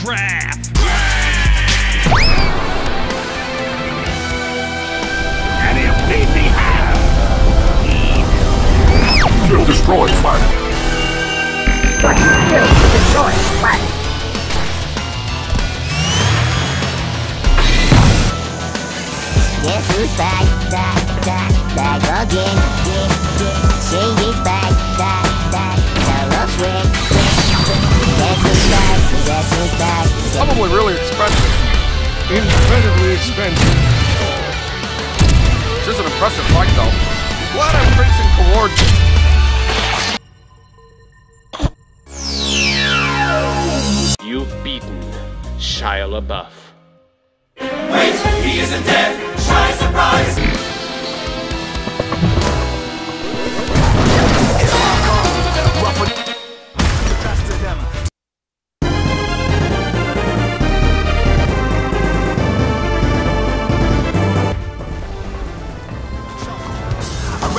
craft. Any of me have. Kill destroy planet. Kill destroy planet. Guess who's back, back, back, back again, again, again. Probably really expensive. Incredibly expensive. This is an impressive fight, though. Glad I'm facing coordinates. You've beaten Shia LaBeouf.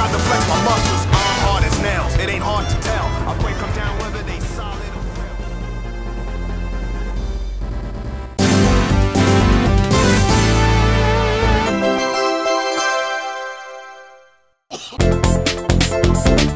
about to flex my muscles. I'm hard as nails, it ain't hard to tell. I break them down whether they solid or frail. We'll